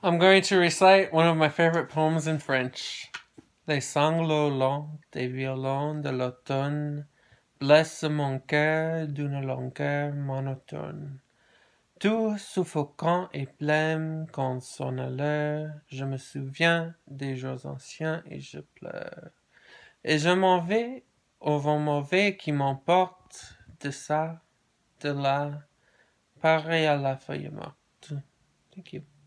I'm going to recite one of my favorite poems in French. Les sanglots longs des violons de l'automne blessent mon cœur d'une longueur monotone. Tout suffocant et blême quand sonne l'heure, je me souviens des jours anciens et je pleure. Et je m'en vais au vent mauvais qui m'emporte de ça, de là, pareil à la feuille morte. Thank you.